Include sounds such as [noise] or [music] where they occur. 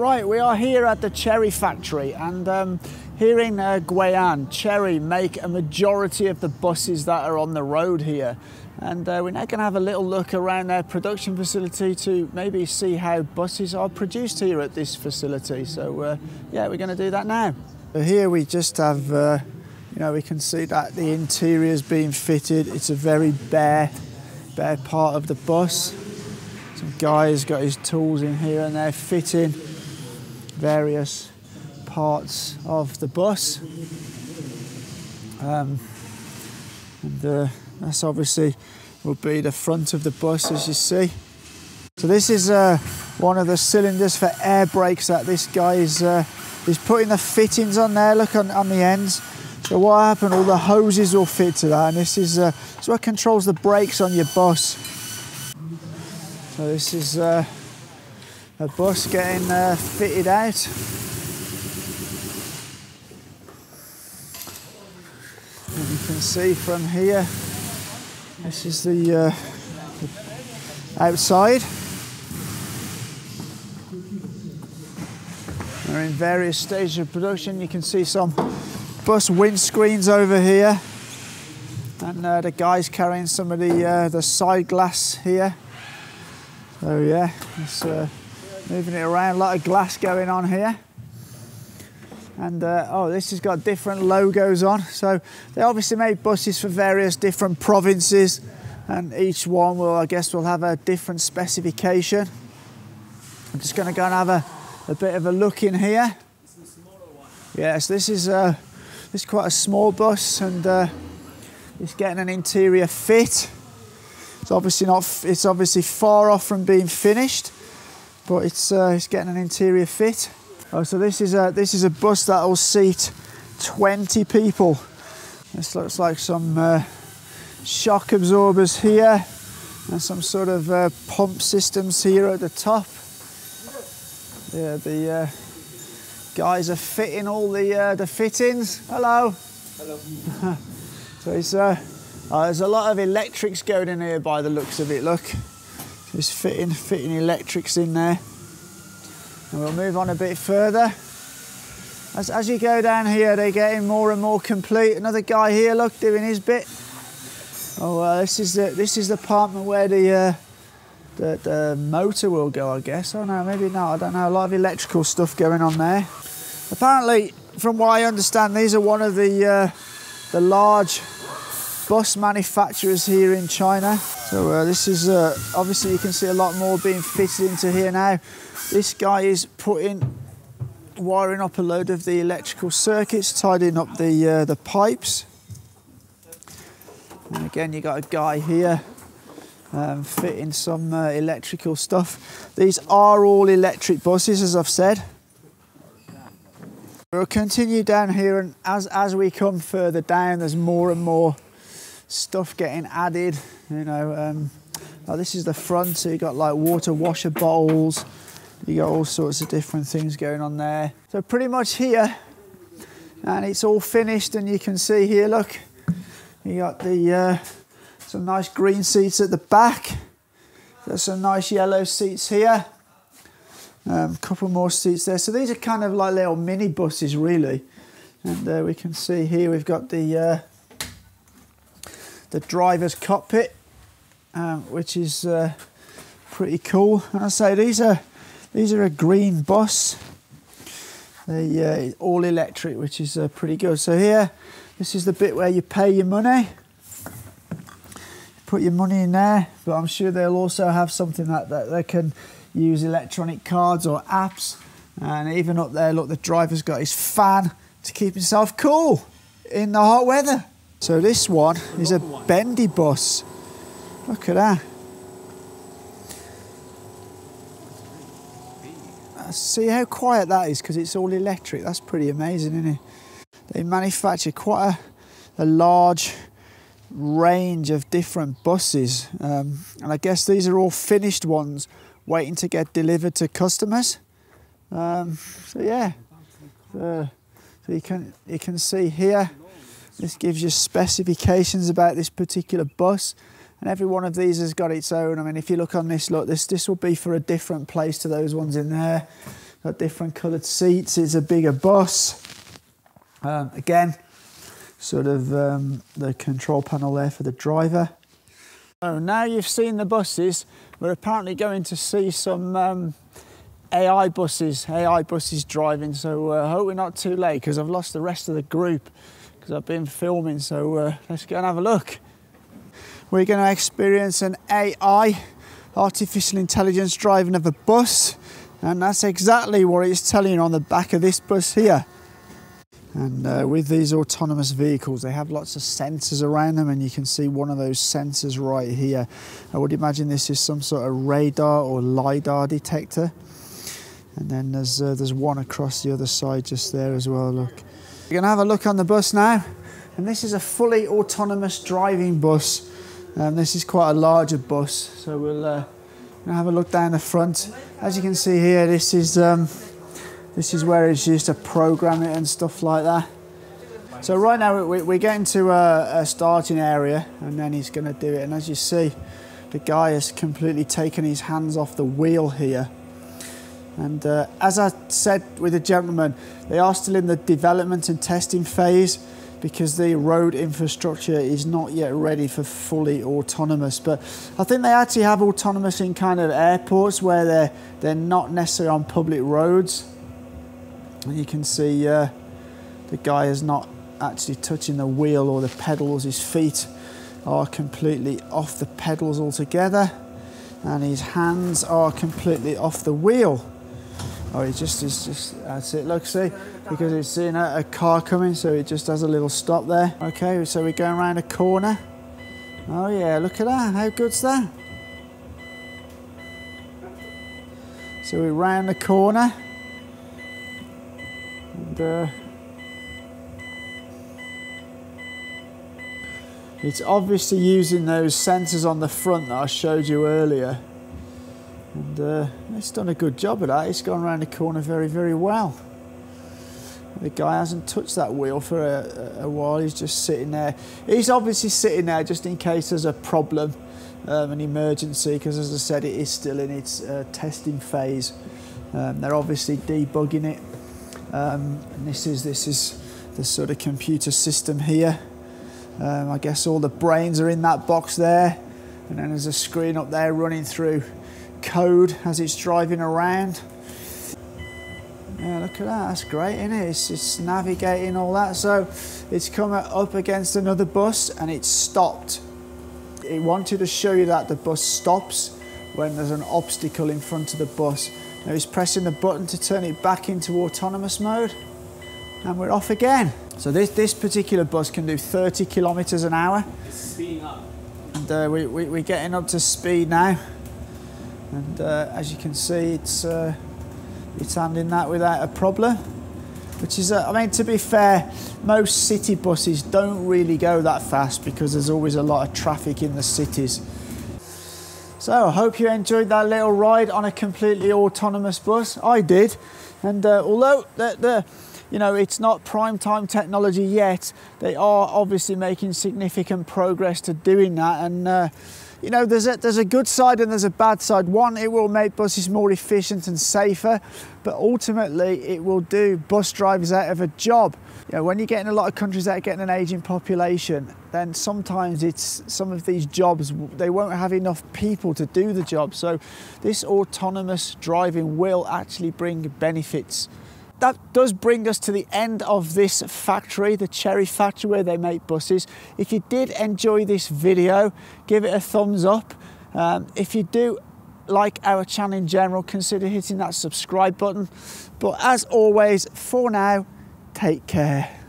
Right, we are here at the cherry factory and um, here in uh, Guian, Chery make a majority of the buses that are on the road here. And uh, we're now going to have a little look around their production facility to maybe see how buses are produced here at this facility. So uh, yeah, we're going to do that now. Here we just have, uh, you know, we can see that the interior is being fitted. It's a very bare, bare part of the bus. Some guy's got his tools in here and they're fitting various parts of the bus. Um, and uh, that's obviously will be the front of the bus as you see. So this is uh, one of the cylinders for air brakes that this guy is, uh, is putting the fittings on there, look on, on the ends. So what happened, all the hoses will fit to that and this is, uh, what controls the brakes on your bus. So this is uh, a bus getting uh, fitted out. And you can see from here, this is the, uh, the outside. They're in various stages of production. You can see some bus windscreens over here. And uh, the guy's carrying some of the, uh, the side glass here. So yeah, it's uh, moving it around, a lot of glass going on here. And uh, oh, this has got different logos on. So they obviously made buses for various different provinces and each one will, I guess, will have a different specification. I'm just gonna go and have a, a bit of a look in here. Yes, this is, uh, this is quite a small bus and uh, it's getting an interior fit. It's obviously not, it's obviously far off from being finished but it's uh, it's getting an interior fit. Oh, so this is a this is a bus that will seat 20 people. This looks like some uh, shock absorbers here and some sort of uh, pump systems here at the top. Yeah, the uh, guys are fitting all the uh, the fittings. Hello. Hello. [laughs] so it's uh, oh, there's a lot of electrics going in here by the looks of it. Look. Just fitting, fitting electrics in there. And we'll move on a bit further. As, as you go down here, they're getting more and more complete. Another guy here, look, doing his bit. Oh, well, this is the this is the apartment where the, uh, the the motor will go, I guess. Oh no, maybe not. I don't know. A lot of electrical stuff going on there. Apparently, from what I understand, these are one of the uh, the large bus manufacturers here in China. So uh, this is, uh, obviously you can see a lot more being fitted into here now. This guy is putting, wiring up a load of the electrical circuits, tidying up the, uh, the pipes. And again, you got a guy here um, fitting some uh, electrical stuff. These are all electric buses, as I've said. We'll continue down here and as, as we come further down, there's more and more stuff getting added. You know, um, oh, this is the front, so you got like water washer bottles. You got all sorts of different things going on there. So pretty much here, and it's all finished, and you can see here. Look, you got the uh, some nice green seats at the back. There's some nice yellow seats here. A um, couple more seats there. So these are kind of like little mini buses, really. And uh, we can see here we've got the uh, the driver's cockpit, um, which is uh, pretty cool. And I say these are these are a green bus. They uh, all electric, which is uh, pretty good. So here, this is the bit where you pay your money. Put your money in there, but I'm sure they'll also have something that they can use electronic cards or apps. And even up there, look, the driver's got his fan to keep himself cool in the hot weather. So this one is a bendy bus. Look at that. See how quiet that is because it's all electric. That's pretty amazing, isn't it? They manufacture quite a, a large range of different buses. Um, and I guess these are all finished ones waiting to get delivered to customers. Um, so yeah, uh, so you can, you can see here this gives you specifications about this particular bus and every one of these has got its own. I mean, if you look on this, look, this, this will be for a different place to those ones in there. got different coloured seats. It's a bigger bus. Um, again, sort of um, the control panel there for the driver. So now you've seen the buses, we're apparently going to see some um, AI buses, AI buses driving. So uh, I hope we're not too late because I've lost the rest of the group because I've been filming. So uh, let's go and have a look. We're going to experience an AI, artificial intelligence driving of a bus. And that's exactly what it's telling on the back of this bus here. And uh, with these autonomous vehicles, they have lots of sensors around them, and you can see one of those sensors right here. I would imagine this is some sort of radar or LiDAR detector. And then there's, uh, there's one across the other side just there as well, look. We're gonna have a look on the bus now. And this is a fully autonomous driving bus. Um, this is quite a larger bus, so we'll uh, have a look down the front. As you can see here, this is um, this is where it's used to program it and stuff like that. So right now we, we're getting to a, a starting area and then he's going to do it. And as you see, the guy has completely taken his hands off the wheel here. And uh, as I said with the gentleman, they are still in the development and testing phase because the road infrastructure is not yet ready for fully autonomous. But I think they actually have autonomous in kind of airports where they're, they're not necessarily on public roads. And you can see uh, the guy is not actually touching the wheel or the pedals. His feet are completely off the pedals altogether. And his hands are completely off the wheel. Oh, it just is just, that's it, look, see, because it's seeing a, a, car coming, so it just has a little stop there. Okay, so we're going around a corner. Oh yeah, look at that, how good's that? So we're round the corner. And uh, it's obviously using those sensors on the front that I showed you earlier. Uh, it's done a good job of that. It's gone around the corner very, very well. The guy hasn't touched that wheel for a, a while. He's just sitting there. He's obviously sitting there just in case there's a problem, um, an emergency, because as I said, it is still in its uh, testing phase. Um, they're obviously debugging it. Um, and this is this is the sort of computer system here. Um, I guess all the brains are in that box there, and then there's a screen up there running through code as it's driving around. Yeah, look at that, that's great, isn't it? It's, it's navigating all that. So it's come up against another bus and it's stopped. It wanted to show you that the bus stops when there's an obstacle in front of the bus. Now he's pressing the button to turn it back into autonomous mode and we're off again. So this, this particular bus can do 30 kilometers an hour. It's speeding up. And uh, we, we, we're getting up to speed now and uh, as you can see it's uh, it's handling that without a problem which is uh, I mean to be fair most city buses don't really go that fast because there's always a lot of traffic in the cities so I hope you enjoyed that little ride on a completely autonomous bus I did and uh, although the, the you know, it's not prime time technology yet. They are obviously making significant progress to doing that. And uh, you know, there's a, there's a good side and there's a bad side. One, it will make buses more efficient and safer, but ultimately it will do bus drivers out of a job. You know, when you're getting a lot of countries that are getting an aging population, then sometimes it's some of these jobs, they won't have enough people to do the job. So this autonomous driving will actually bring benefits that does bring us to the end of this factory, the Cherry factory where they make buses. If you did enjoy this video, give it a thumbs up. Um, if you do like our channel in general, consider hitting that subscribe button. But as always, for now, take care.